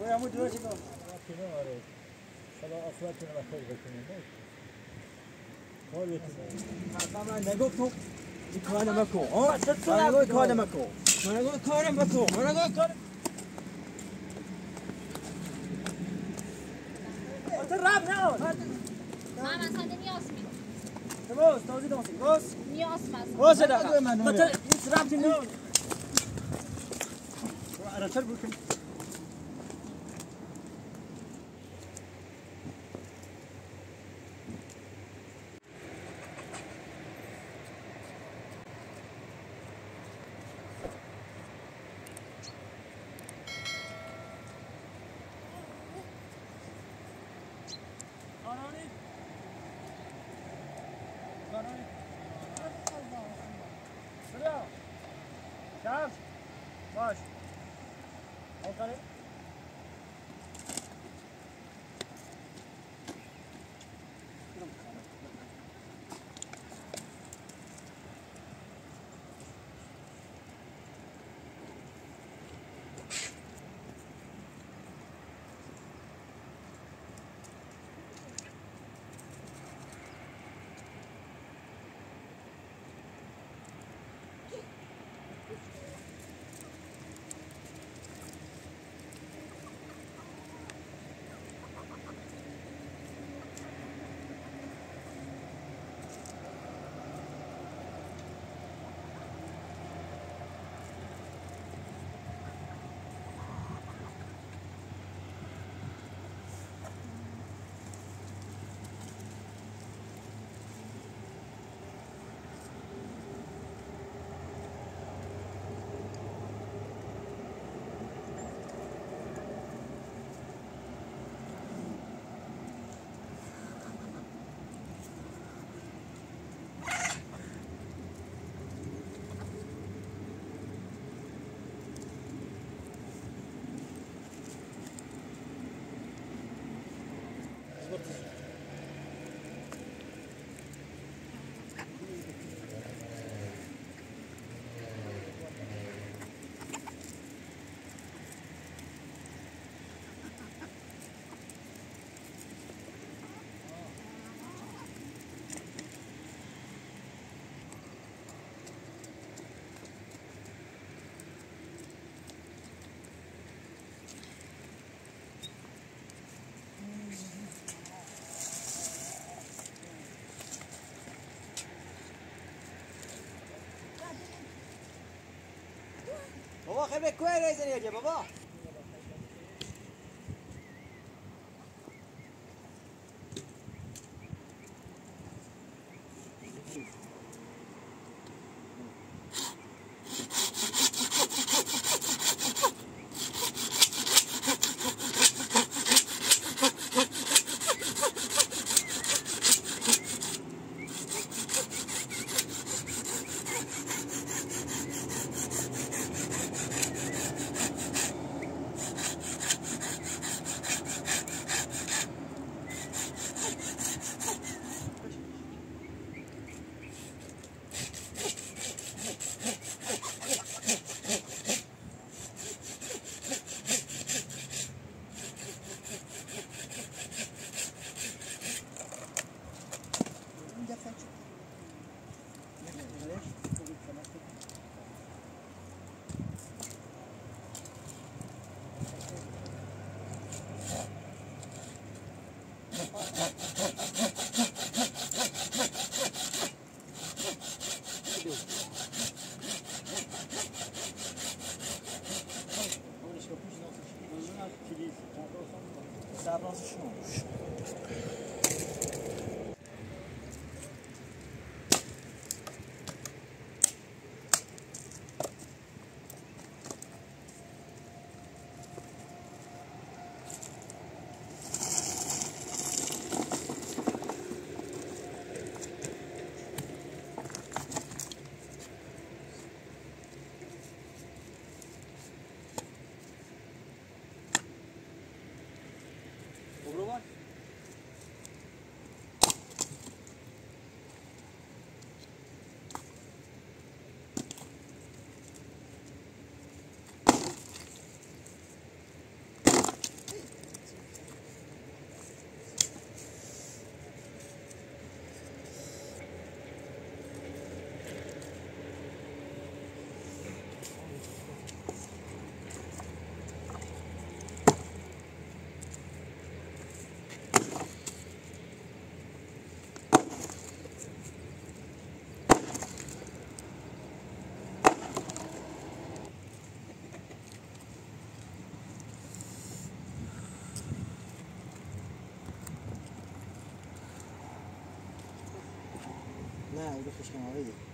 ويعمود دلوقتي بقى من نگفتم این کار نمکن ها من نگو کار نمکن من نگو کار نمکن من نگو کار انت راب نه من مثلا نیاز می باز تازه دانسی باز نیاز مثلا باز ده مثلا این راب نه ارسل بابا خیلی کوه ریزنی اجا بابا. Dá para nossos números. 不行而已。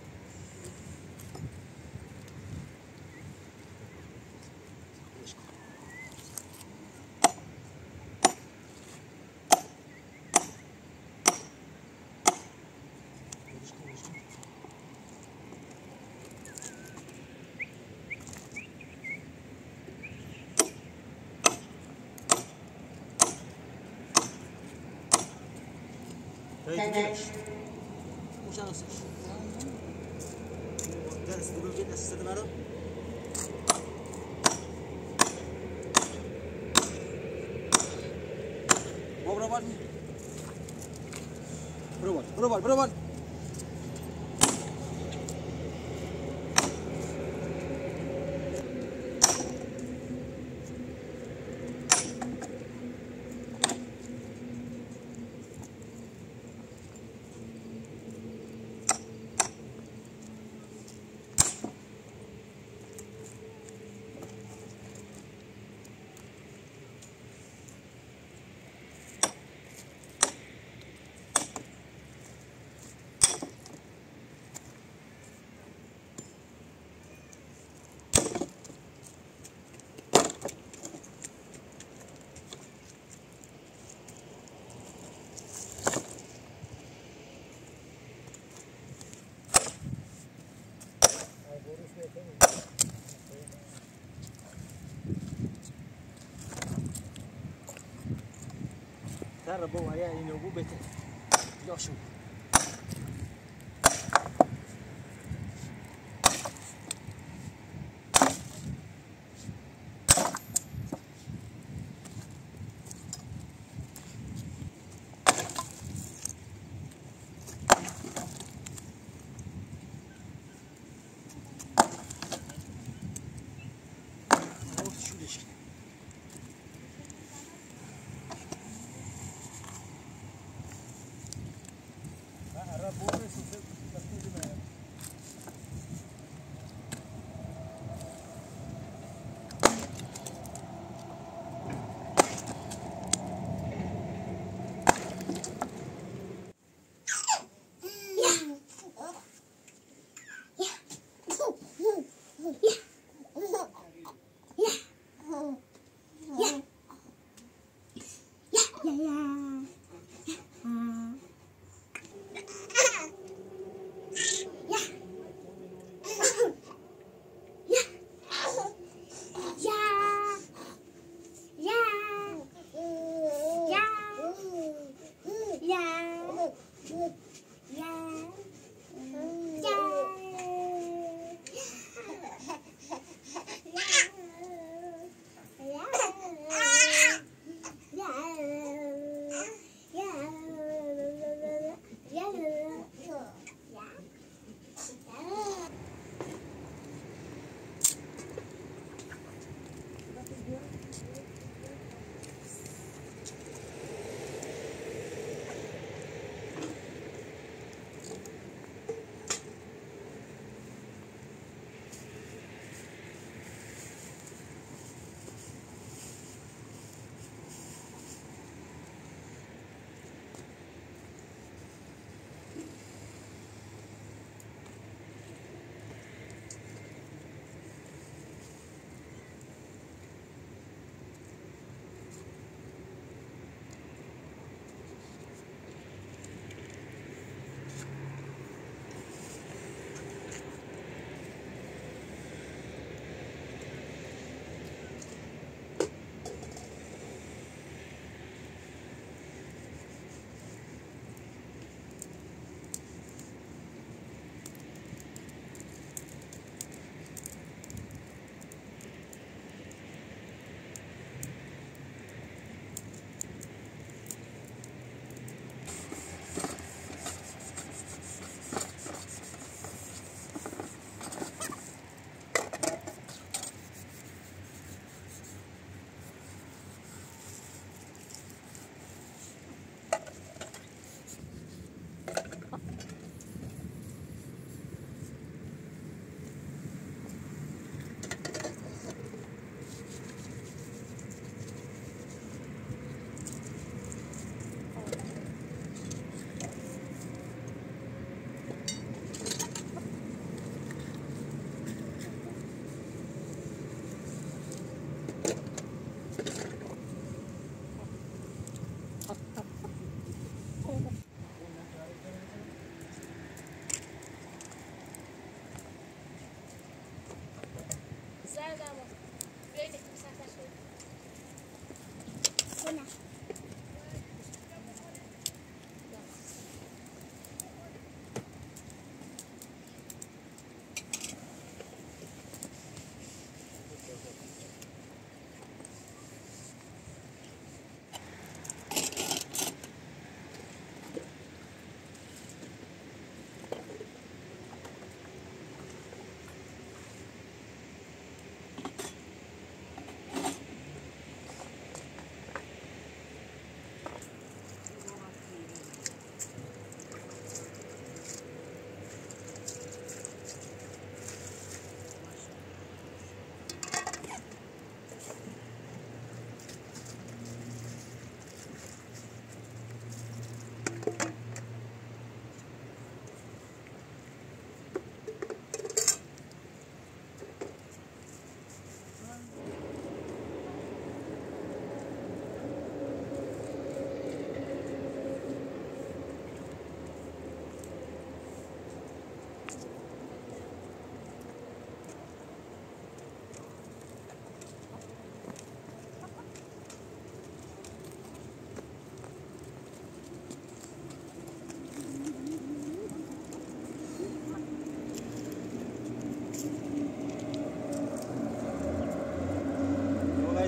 拜拜。get this to the metal. Robot, robot. Robot, robot. دار بوایا اینو بو بتر یاشو yeah.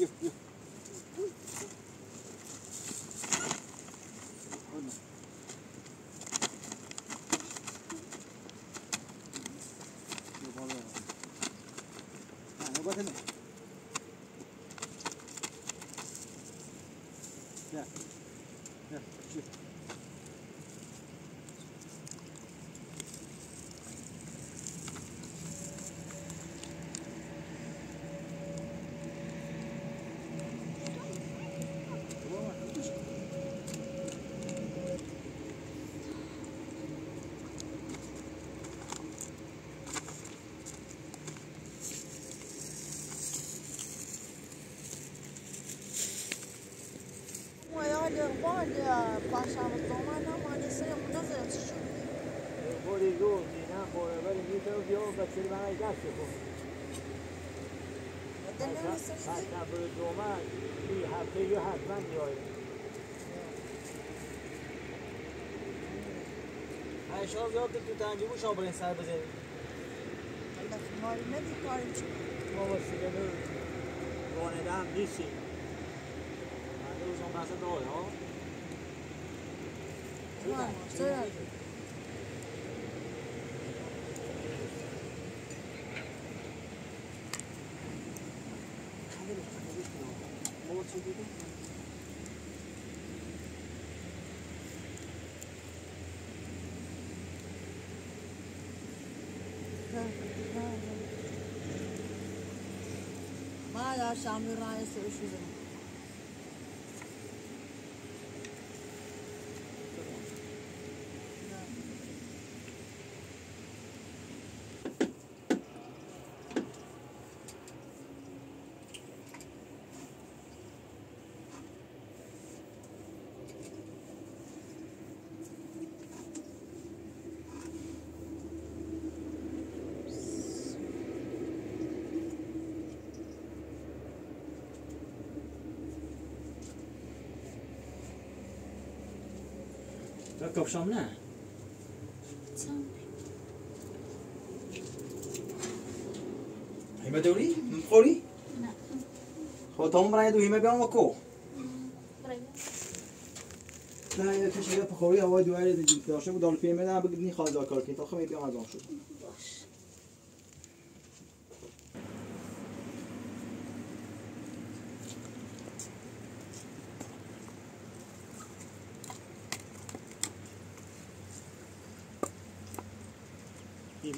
Yeah. برو دومن این هفته یه حتما بیاید شما زیاد تو تنجیمو شما برین سر بزنید في ماري نبي كارن ما وسیله رو راننده هم نیستیم من روز هم ها شو Bayağı Şamlıranesi 300 lira. Üşüdüm. کاپشام نه هیمه دوری؟ خوری؟ نه. تا اون برای دو هیمه بیام و کو برای نه یه کشی یه پخوری هوای دواری دیگه داشته بود دال پیمه نه بگید نی خواهد کار کنید تا خب بیام از آن شد باش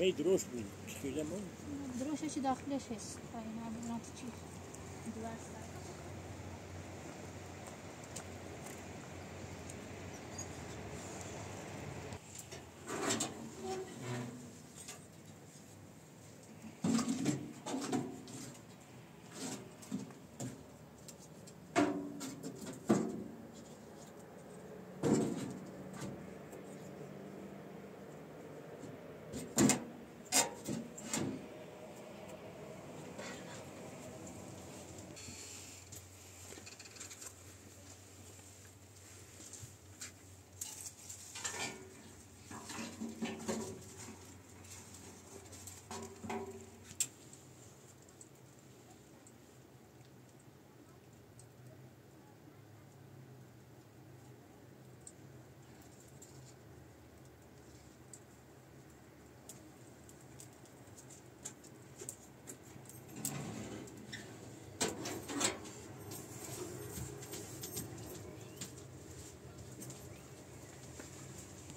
بیمه درست بود پیشکیلمون دروشش داخلش هست پایین هم نات چی درست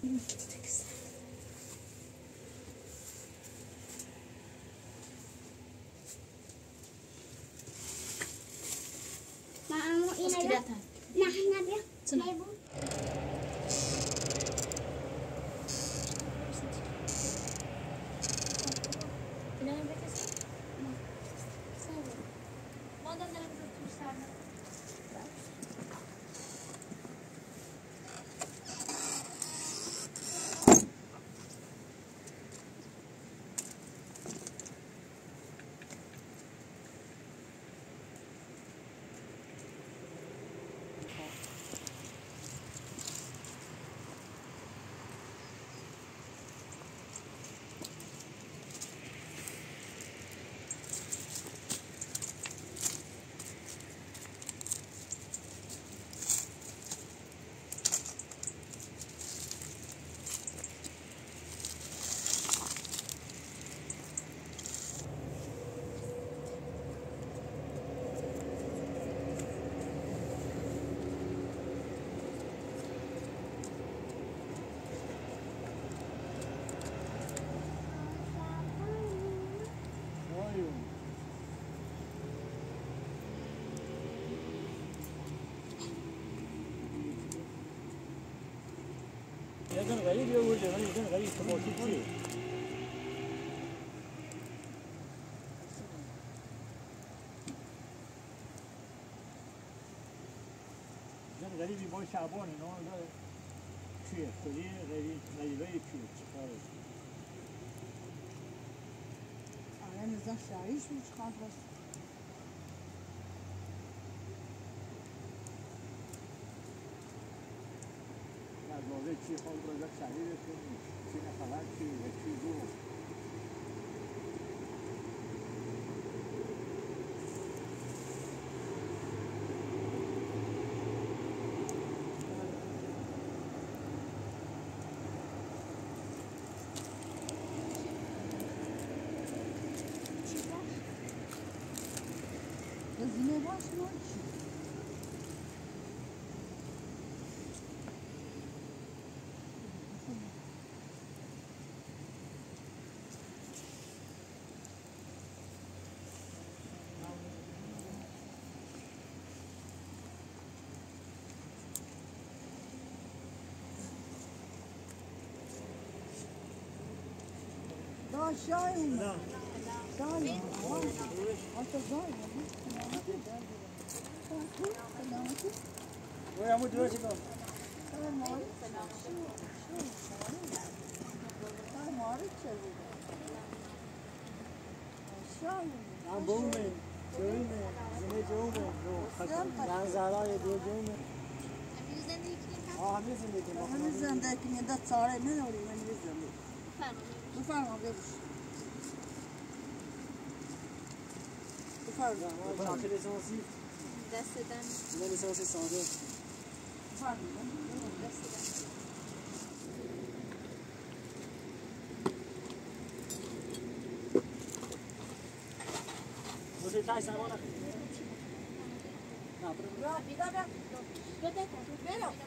Maamu ina lang. Nahanap lang. Sunod. یه ورده ولی غریب تماسی پولی زن غریبی با شعبان اینا چیه کلی غریب غریبه چیه باشه. از واضح چی خواهد را در شهری کنی چی نخبر چی aşağı in. Daha iyi. Hatta daha iyi. Buraya mı diyor şimdi? Ben bulmayayım. Çövülmeyin. Yine çövülmeyin. Ben zarar ediyor çövülmeyin. Hamiz zindekini. Hamiz zindekini de çare ne oluyor? آه همین زندگی ما همین زندگی میده چاره نداری من زندگی بفرما بگوش بفرما شاکر لیسانسی دست دم نه لیسانسی ساده موسی تای سامان نه برو برو بیا بشین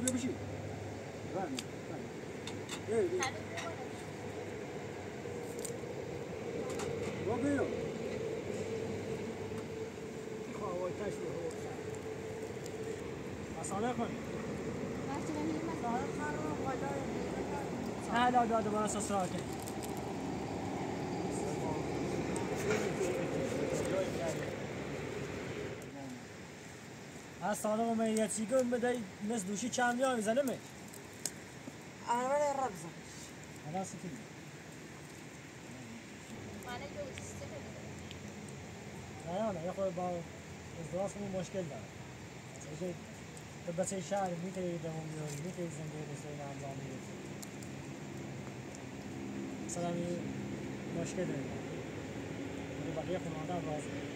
برم برو برو بیا خواه تاش رو مساله کن وقتی من میرم نه لا داد با اساس را کن از صادق و میتی کن بدهی مثل دوشی چند بیا می‌زنه می؟ اول ربزم حالا سکی من جو سیستم نه نه یه خود با ازدواج کنون مشکل داره. اگه تو بچه شهر می‌تونی دوم بیاری می‌تونی زندگی بسیاری انجام میدی مثلا این مشکل داره. ولی بقیه خانواده هم راضی.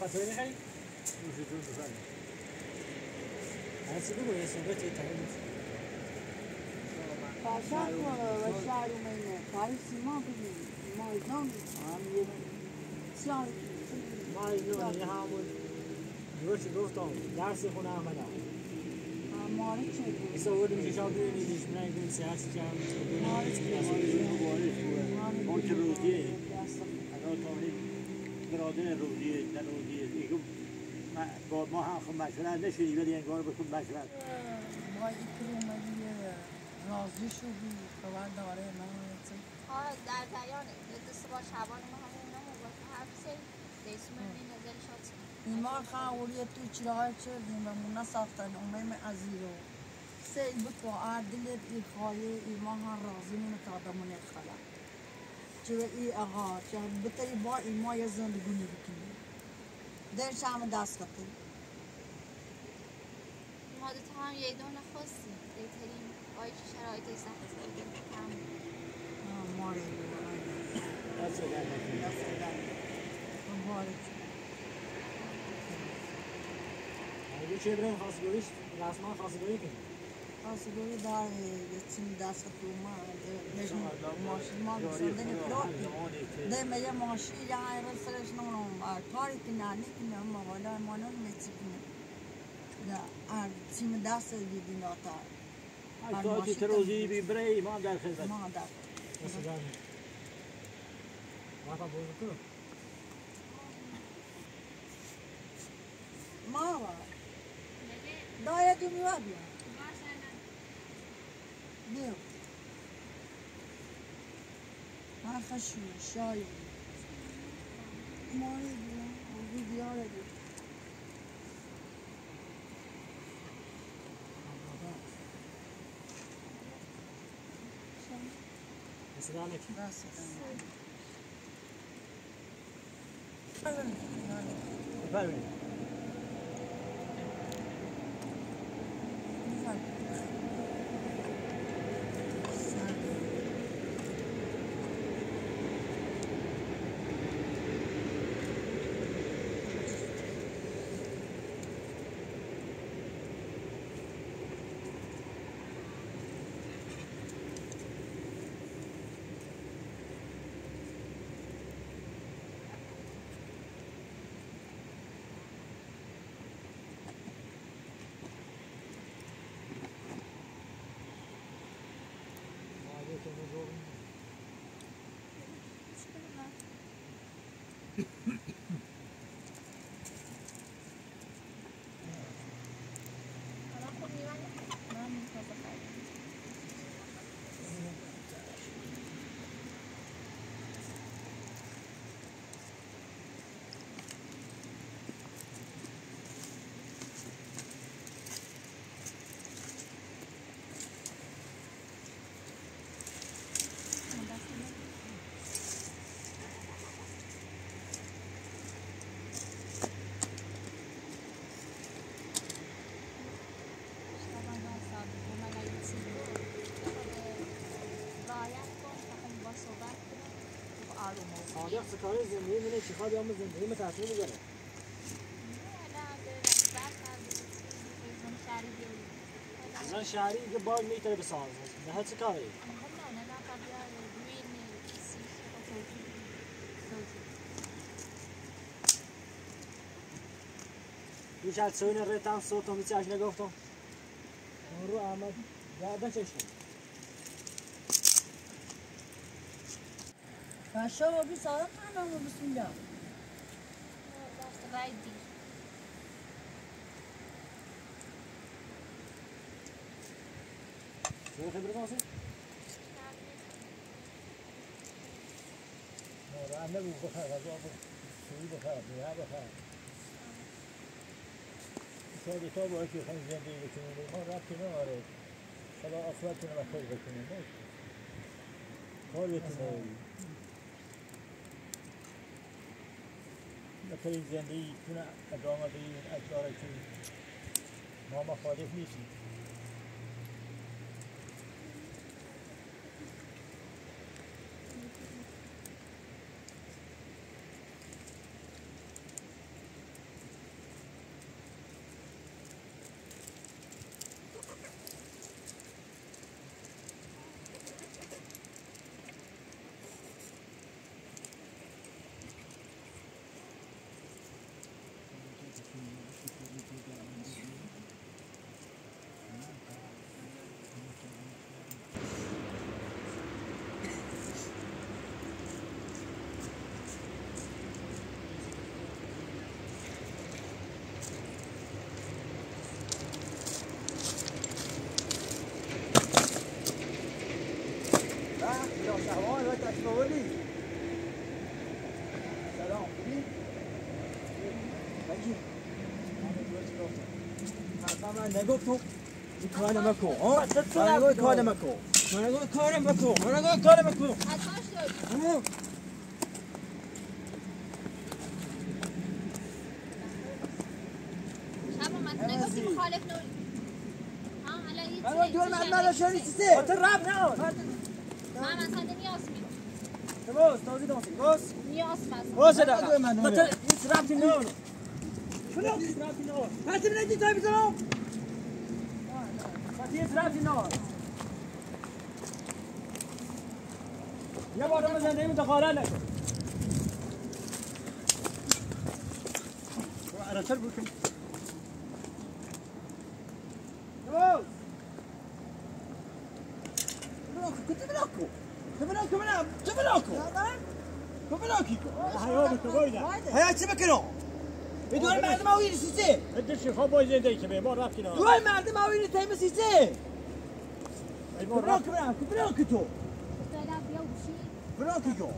پس ببین خیلی هستی بگو یه صحبت یه تایی نیست پاشا کنه و شهر اومینه پای سیما بگیم ما ایدان هم یه سیاه ما اینو یه همون درست گفتم درس خونه آمدم ماری چه ایسا بودیم که شما ببینیدش من این سیاسی کم ماری اون که روزیه اگر تانی برادر روزیه در روزیه دیگه با ما هم خب مشورت نشدی ولی انگار بکن مشورت ما ایکر اومدی راضی شدی خبر داره من ها در جریانه دست با شبان ما همه اونا مباشر حرف سری دیسم این نظر شاد ایمان خواهوری تو چرای چردیم و مونا ساختن امیم عزیزو سیل بود با عدلت ای خواهی ایمان ها راضی من که آدمون خلا چرا ای آقا چه بتری با ایمان یا زندگی بکنی در شام دست کتی ما تا هم یه دون خواستی بهترین آی شرایط سخت morning. Yesterday. Yesterday. Good morning. هیچ ابراهیم خاص گویش رسما خاص گویی کنی خاص گویی دار چین دست تو ما نجم ماشین ما بسندن پروتی دیم یه ماشین یا ایران سرش نونم کاری کنن نکنم ما ولی ما نم نتیکنم دا ار چین دست دیدی ناتار ای کاری تروزی بی بری ما در خدمت ما در خدمت Essa já. Lava a boca tu. Mama. Dói de mim, Abia. Deu. Marca, chama, chora. Morre, ouvi de hora. دیاره بیا دست در نکنی. دست بفرمایید. آنجا سکاره زندگی منه چی خواد یا من زندگی من تصمیم می‌گیره زن شهری که باید میتره بسازه. نه هر سکاره دوش از سوین ریتم صوت نگفتم. اون رو احمد گردن چشم باشه بابی سارا کنم و بسم الله شو خبر واسه نه نه نگو بخیر غذا بخیر بخیر نه بخیر شاید تا باید که بکنیم ما ربطی نداره خدا آخرتتون رو خیر بکنیم نه کارتون بکنید زندگی از داره که ما مخالف نیستیم. من نگفتم این کار نمکن ها من نگو کار من نگو کار من نگو کار همون من دور من من شاری چیزه تو رب نه من مثلا نیاز می‌کنم باز تازه دانسی باز نیاز مثلا باز من تو هیچ ربطی نه شلو ربطی نه هستی من دیتا بزنم عزيز راسي نور يلا رمضان دايما دخل لك أنا سلبكم تبلوكو تبلوكو تبلوكو تبلوكو تبلوكو هاي يومك وينه هاي شبكنا تبكنو بدون مردم اوين سيسي ادش خواب باید زندگی که به ما رفتی نه دون مردم اوين تايم سيسي ای ما رفت تبلاكو منام تبلاكو تو بلاكو جو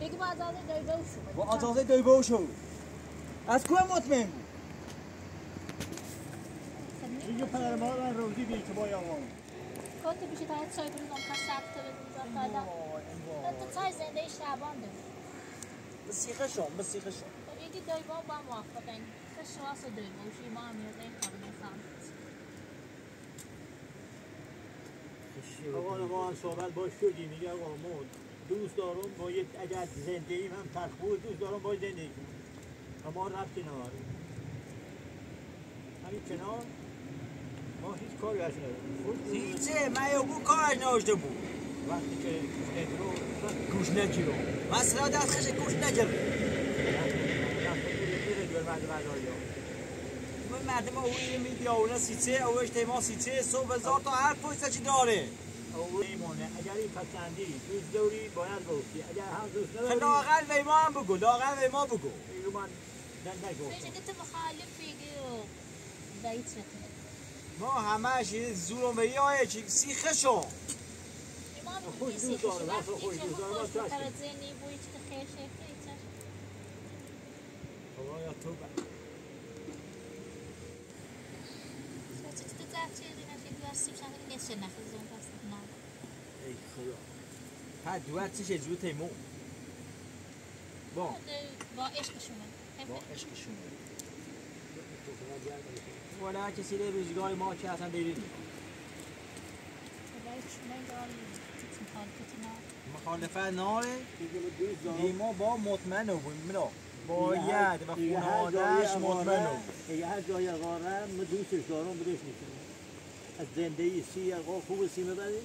بگی با ازاده دایده شو با اجازه دویبو شو از کوه مطمئن بود دیگه پدر ما رو روزی بی که باید آوام کنت پیش تا چای اون خاص سخت تو بدون تا چای زنده شعبان ده بسیخه شو بسیخه شو یکی دای با با موافقین تو شواس دای باشی ما هم دای خانم خانم آقا ما هم صحبت باش کردیم. میگه آقا ما دوست دارم با یک اگر زندگی هم تلخ بود دوست دارم با زندگی کنم. اما رفتی نداره همین کنار ما هیچ کاری از نداریم. سیچه من یه بو کارش نوشته بود؟ وقتی که زندگی رو گوش نگیرو. مسئله دست خشه گوش نگیرو من مردم اوی میدیا اونا سیچه اوش تیما سیچه صبح هزار تا هر پویسه چی داره. ایمانه اگر این پسندی دوست داری باید گفتی. اگر هم دوست نداری لاغل به ما هم بگو لاغل به ما بگو. اینو من نه نگفتم تو مخالف بگی و دایی چطور ما یه زورم به یه آیه چی؟ سیخه شو امام خوش دوست دارم، خوش که دوست دارم، خوش وقتی بخرد زنی بوی چه خیر شکری چه خدایا تو ای خدا. ها دوات چیشه جو تیمو با. با عشقشونه با عشقشون ولا کسی له روزگار ما که اصلا داری مخالفتنا مخالفت ناره. دیما با مطمئن بود منو دیگه باید و خانوادهش مطمئن بود دیگه هر جای غاره من دوستش دارم بدش می‌کنم از زنده سی آقا خوب سی ببری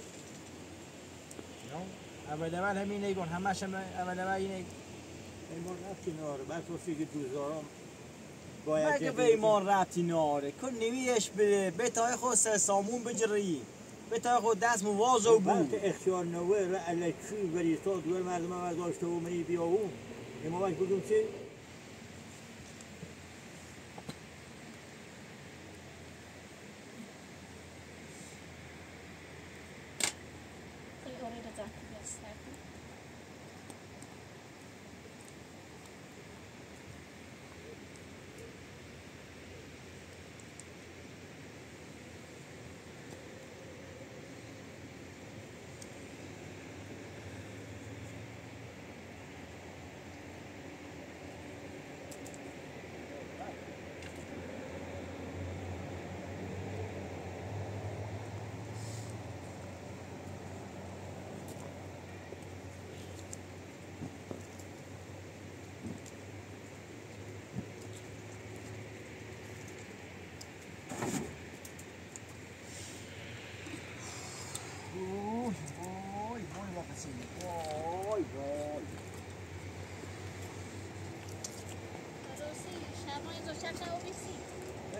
اول من همین نیگون همش هم اول من اینه. ایمان رفتی ناره؟ بس که دوست دارم. باید مگه به ایمان ربطی ناره؟ کن نمیش به بتای خود سامون بجری. بتای خود دست موازو بود که اختیار نوه را الکی ولی تا دور مردم هم داشته و منی بیا اون اما باید بگم چی؟ step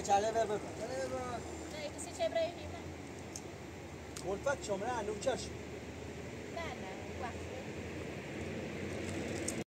چله بر بر چله بر نه کسی چه برای نیمه ملفت شمره انوم چش. نه نه